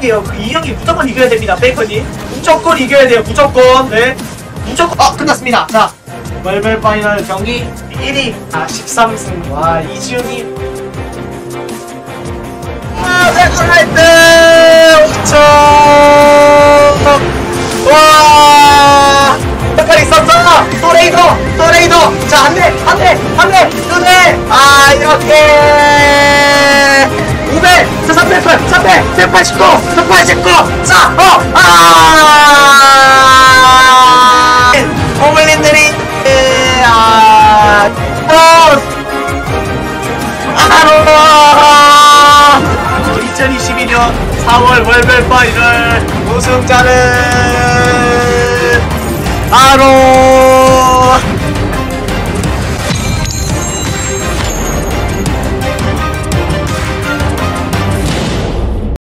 돼요. 이 경기 무조건 이겨야 됩니다. 베이커님. 무조건 이겨야 돼요. 무조건. 네. 무조건. 어, 끝났습니다. 자, 월별 파이널 경기 1위. 아, 13승. 와, 이지훈이. 아, 레드라이트! 5점! 와! 끝까지 있었어! 또 레이더! 또 레이더! 자, 안 돼! 안 돼! 안 돼! 눈에! 아, 이렇게! 200! 자, 308! 300! 189! 189! 자, 어! 아! 고블린들이, 아, 어! 아로! 2022년 4월 월별 파이널 우승자는 바로